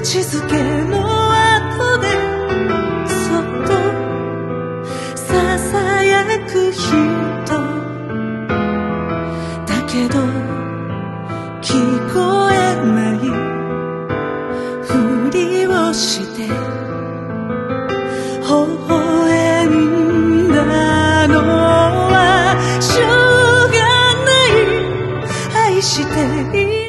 口づけの後でそっとささやく人。だけど聞こえないふりをして微笑んだのはしょうがない。愛している。